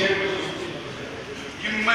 enxerga Jesus. E uma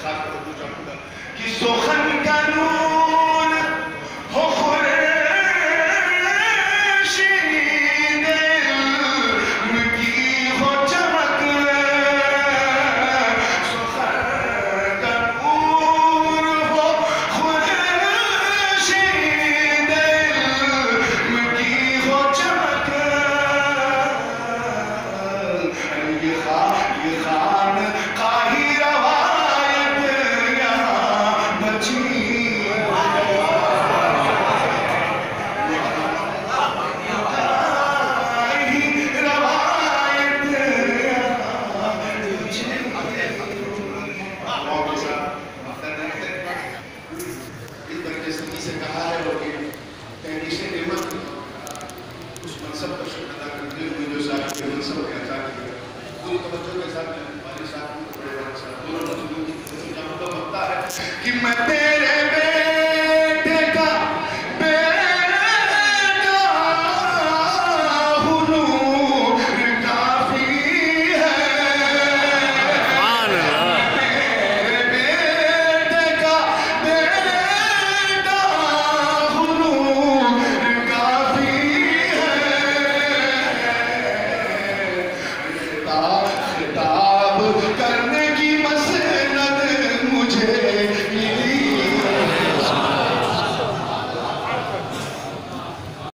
खास तौर पर चाहूँगा कि सोखन